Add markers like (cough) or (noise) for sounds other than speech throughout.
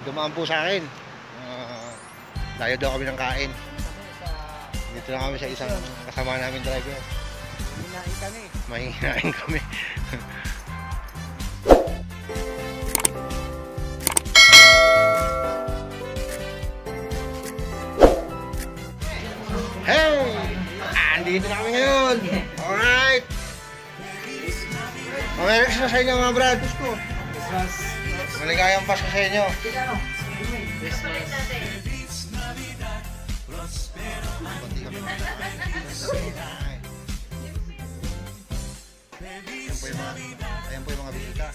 Dumaan po sa akin. Uh, layo daw kami ng kain. Dito na kami sa isang kasama namin driver. Hinahin kami. Mahihinain kami. hey! Andito na kami ngayon! Alright! Merry Christmas sa inyo mga brad! Christmas. Maligayang Pasko sa inyo! Christmas. Konti kami. Ayan po yung mga, ayan po yung mga bisita.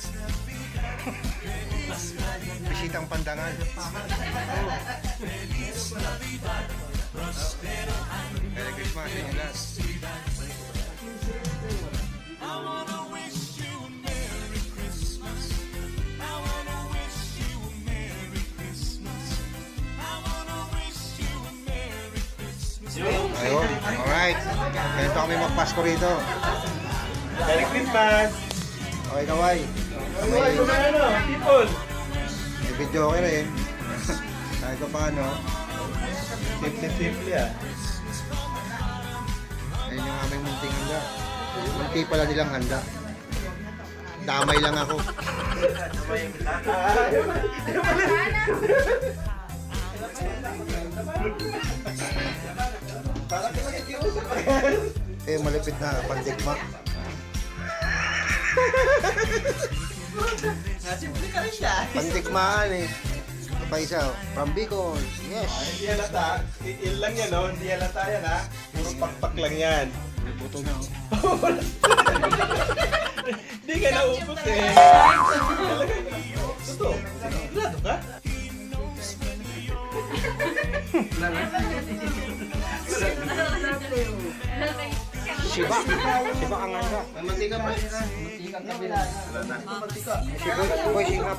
Bisitang pandangal. Merry Christmas inyo lahat. Ayun, alright. Ganito kami magpasko rito. Merry Christmas. Okay, kaway. Ay, May, ano, people. may video okay rin. (laughs) Kahit pa paano. Simple, simple ah. Ayun yung aming munting handa. Munti pala nilang handa. Damay lang ako. (laughs) Eh, malapit na. Pandikma. Simple ka rin siya. Pandikmaan eh. Pa isa. oh. From Bicol. Yes. Hindi halata. I- Yun lang yan, oh. Hindi halata yan, ha? Puro pakpak lang yan. May buto na oh. (laughs) Hindi ka naubos, eh. Totoo. Sigurado ka? Siba. Siba ang handa. Mantika pa siya. Mantika ka bila. Si Boy, Boy Singhap.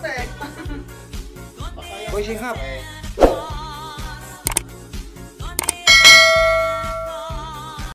Boy Singhap.